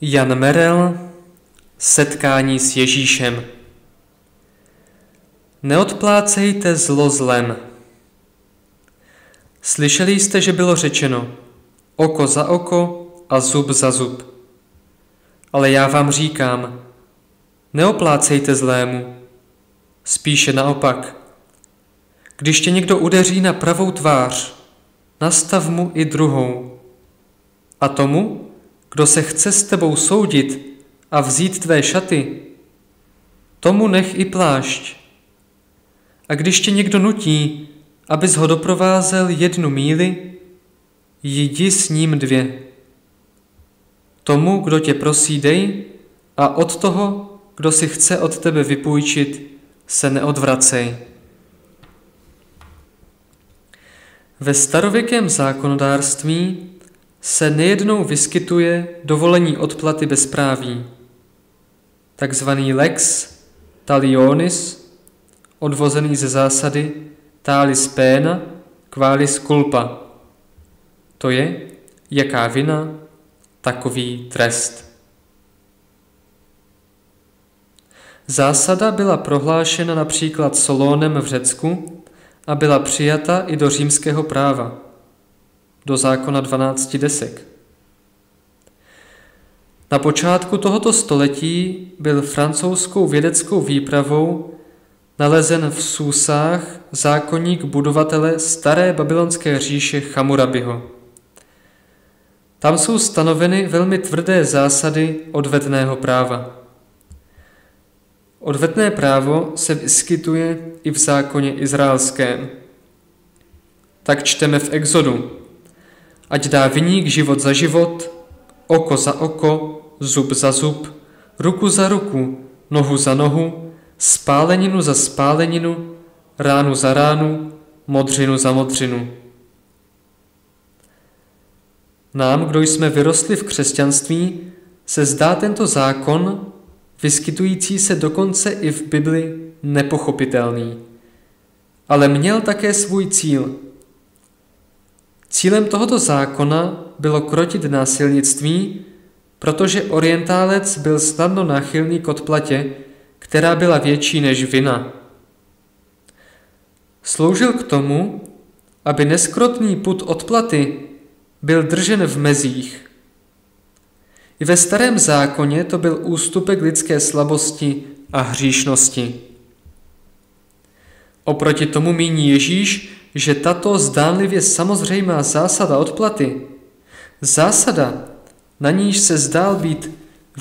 Jan Merel Setkání s Ježíšem Neodplácejte zlo zlem. Slyšeli jste, že bylo řečeno oko za oko a zub za zub. Ale já vám říkám, neoplácejte zlému, spíše naopak. Když tě někdo udeří na pravou tvář, nastav mu i druhou. A tomu, kdo se chce s tebou soudit a vzít tvé šaty, tomu nech i plášť. A když tě někdo nutí, abys ho doprovázel jednu míli, jdi s ním dvě. Tomu, kdo tě prosí, dej a od toho, kdo si chce od tebe vypůjčit, se neodvracej. Ve starověkém zákonodárství se nejednou vyskytuje dovolení odplaty bezpráví, takzvaný lex talionis, odvozený ze zásady talis pena qualis culpa, to je, jaká vina, takový trest. Zásada byla prohlášena například Solónem v Řecku a byla přijata i do římského práva, do zákona 12 desek. Na počátku tohoto století byl francouzskou vědeckou výpravou nalezen v Susách zákonník budovatele staré babylonské říše Chamurabiho. Tam jsou stanoveny velmi tvrdé zásady odvedného práva. Odvetné právo se vyskytuje i v zákoně izraelském. Tak čteme v Exodu. Ať dá viník život za život, oko za oko, zub za zub, ruku za ruku, nohu za nohu, spáleninu za spáleninu, ránu za ránu, modřinu za modřinu. Nám, kdo jsme vyrostli v křesťanství, se zdá tento zákon, vyskytující se dokonce i v Bibli, nepochopitelný. Ale měl také svůj cíl. Cílem tohoto zákona bylo krotit násilnictví, protože orientálec byl snadno náchylný k odplatě, která byla větší než vina. Sloužil k tomu, aby neskrotný put odplaty byl držen v mezích. I ve starém zákoně to byl ústupek lidské slabosti a hříšnosti. Oproti tomu míní Ježíš, že tato zdánlivě samozřejmá zásada odplaty, zásada, na níž se zdál být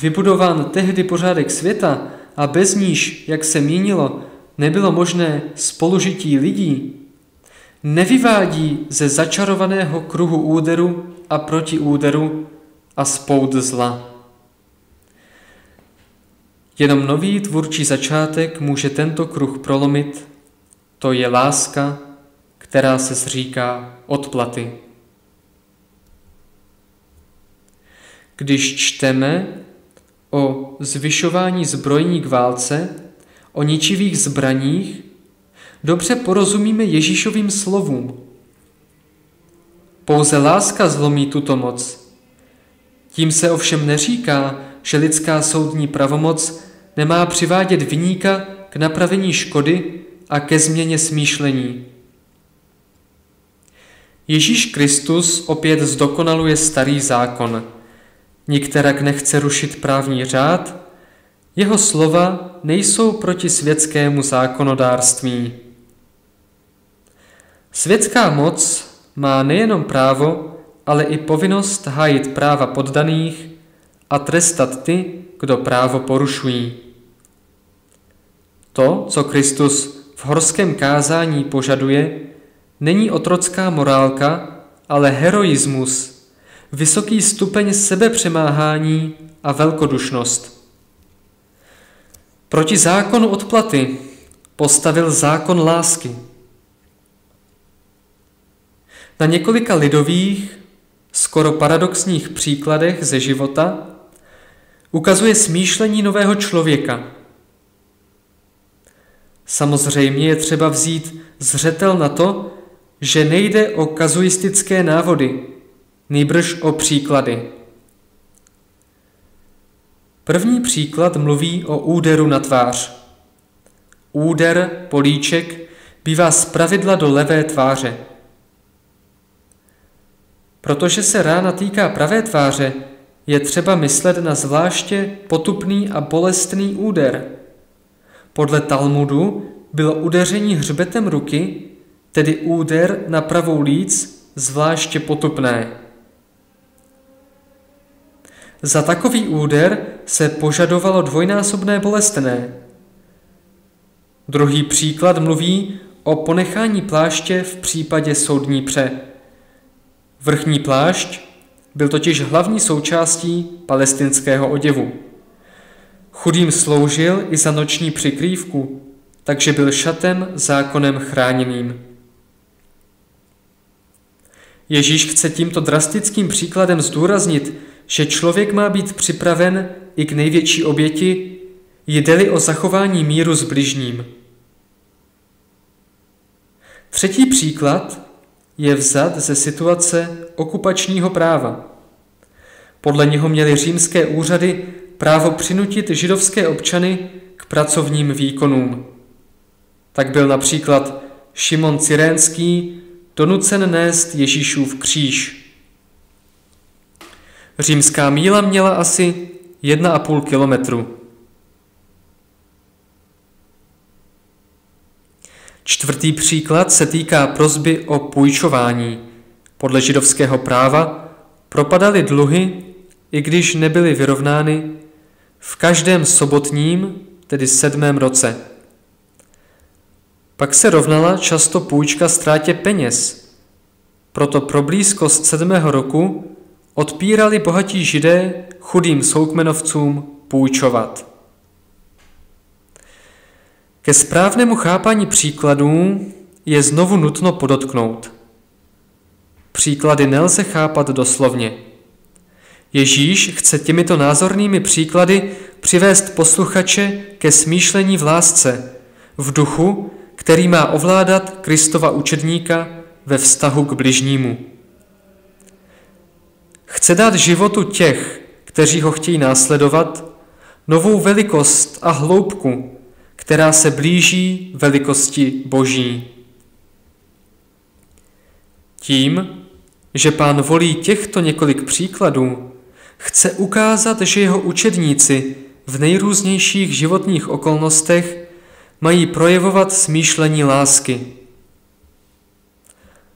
vybudován tehdy pořádek světa a bez níž, jak se mínilo, nebylo možné spolužití lidí, nevyvádí ze začarovaného kruhu úderu a protiúderu a spoud zla. Jenom nový tvůrčí začátek může tento kruh prolomit, to je láska, která se zříká odplaty. Když čteme o zvyšování zbrojní k válce, o ničivých zbraních, dobře porozumíme Ježíšovým slovům. Pouze láska zlomí tuto moc. Tím se ovšem neříká, že lidská soudní pravomoc nemá přivádět vyníka k napravení škody a ke změně smýšlení. Ježíš Kristus opět zdokonaluje starý zákon. Nikterak nechce rušit právní řád, jeho slova nejsou proti světskému zákonodárství. Světská moc má nejenom právo, ale i povinnost hájit práva poddaných a trestat ty, kdo právo porušují. To, co Kristus v horském kázání požaduje, není otrocká morálka, ale heroismus, vysoký stupeň sebepřemáhání a velkodušnost. Proti zákonu odplaty postavil zákon lásky. Na několika lidových, skoro paradoxních příkladech ze života ukazuje smýšlení nového člověka. Samozřejmě je třeba vzít zřetel na to, že nejde o kazuistické návody, nýbrž o příklady. První příklad mluví o úderu na tvář. Úder, políček, bývá zpravidla do levé tváře. Protože se rána týká pravé tváře, je třeba myslet na zvláště potupný a bolestný úder. Podle Talmudu bylo udeření hřbetem ruky, tedy úder na pravou líc, zvláště potupné. Za takový úder se požadovalo dvojnásobné bolestné. Druhý příklad mluví o ponechání pláště v případě soudní pře. Vrchní plášť byl totiž hlavní součástí palestinského oděvu. Chudým sloužil i za noční přikrývku, takže byl šatem zákonem chráněným. Ježíš chce tímto drastickým příkladem zdůraznit, že člověk má být připraven i k největší oběti, jde-li o zachování míru s bližním. Třetí příklad je vzat ze situace okupačního práva. Podle něho měly římské úřady právo přinutit židovské občany k pracovním výkonům. Tak byl například Šimon Cyrénský donucen nést Ježíšův kříž. Římská míla měla asi 1,5 kilometru. Čtvrtý příklad se týká prozby o půjčování. Podle židovského práva propadaly dluhy, i když nebyly vyrovnány, v každém sobotním, tedy sedmém roce. Pak se rovnala často půjčka ztrátě peněz. Proto pro blízkost sedmého roku odpírali bohatí židé chudým soukmenovcům půjčovat. Ke správnému chápání příkladů je znovu nutno podotknout. Příklady nelze chápat doslovně. Ježíš chce těmito názornými příklady přivést posluchače ke smýšlení v lásce, v duchu, který má ovládat Kristova učedníka ve vztahu k bližnímu. Chce dát životu těch, kteří ho chtějí následovat, novou velikost a hloubku, která se blíží velikosti Boží. Tím, že pán volí těchto několik příkladů, chce ukázat, že jeho učedníci v nejrůznějších životních okolnostech mají projevovat smýšlení lásky.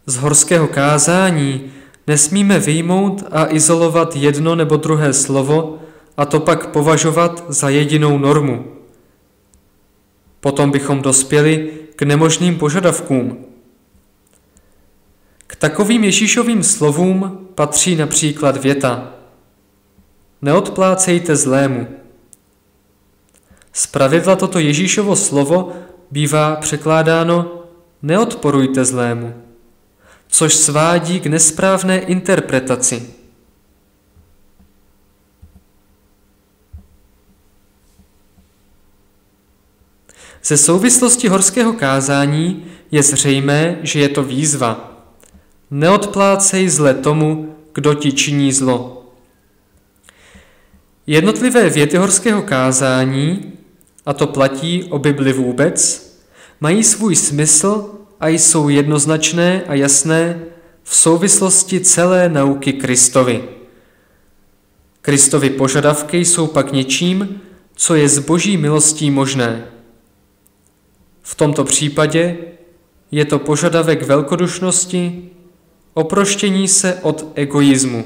Z horského kázání nesmíme vyjmout a izolovat jedno nebo druhé slovo a to pak považovat za jedinou normu. Potom bychom dospěli k nemožným požadavkům. K takovým Ježíšovým slovům patří například věta Neodplácejte zlému. Zpravidla toto Ježíšovo slovo bývá překládáno neodporujte zlému, což svádí k nesprávné interpretaci. Ze souvislosti horského kázání je zřejmé, že je to výzva. Neodplácej zle tomu, kdo ti činí zlo. Jednotlivé věty horského kázání, a to platí o Bibli vůbec, mají svůj smysl a jsou jednoznačné a jasné v souvislosti celé nauky Kristovi. Kristovi požadavky jsou pak něčím, co je z boží milostí možné. V tomto případě je to požadavek velkodušnosti, oproštění se od egoismu.